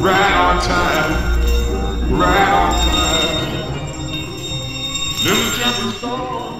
Right on time. Right on time.